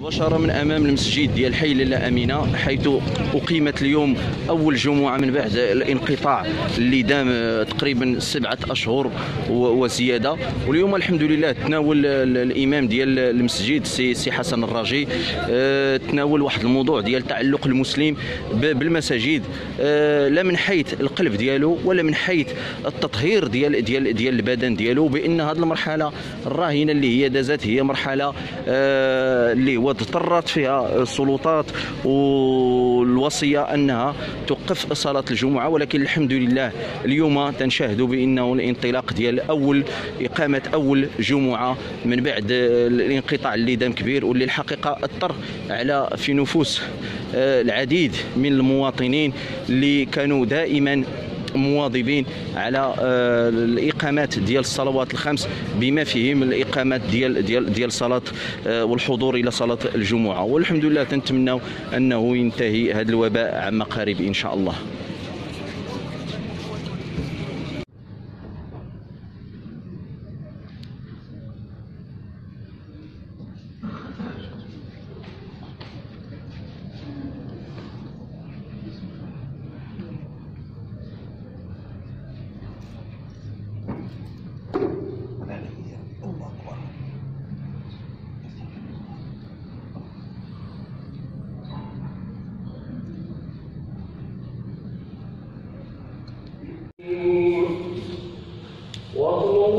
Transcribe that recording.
مباشرة من أمام المسجد ديال حي لاله أمينة حيث أقيمت اليوم أول جمعة من بعد الانقطاع اللي دام تقريبا سبعة أشهر وزيادة. واليوم الحمد لله تناول الإمام ديال المسجد سي سي حسن الراجي. آه، تناول واحد الموضوع ديال تعلق المسلم بالمساجد آه، لا من حيث القلب ديالو ولا من حيث التطهير ديال ديال ديال البدن ديالو بأن هذه المرحلة الراهنة اللي هي دازت هي مرحلة آه، اللي هو اضطرت فيها السلطات والوصية أنها توقف صلاة الجمعة ولكن الحمد لله اليوم تنشاهدوا بأنه الانطلاق ديال أول إقامة أول جمعة من بعد الانقطاع اللي دام كبير واللي الحقيقة أثر على في نفوس آه، العديد من المواطنين اللي كانوا دائما مواظبين على آه، الإقامات ديال الصلوات الخمس بما فيهم الإقامات ديال ديال ديال صلاة آه، والحضور إلى صلاة الجمعة. والحمد لله تنتمنوا أنه ينتهي هذا الوباء عما قريب إن شاء الله. واطلب